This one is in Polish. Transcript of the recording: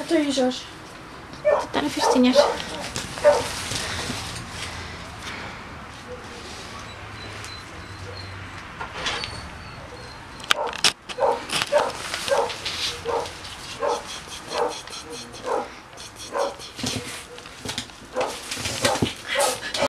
A to liżasz. To tam fistiniasz.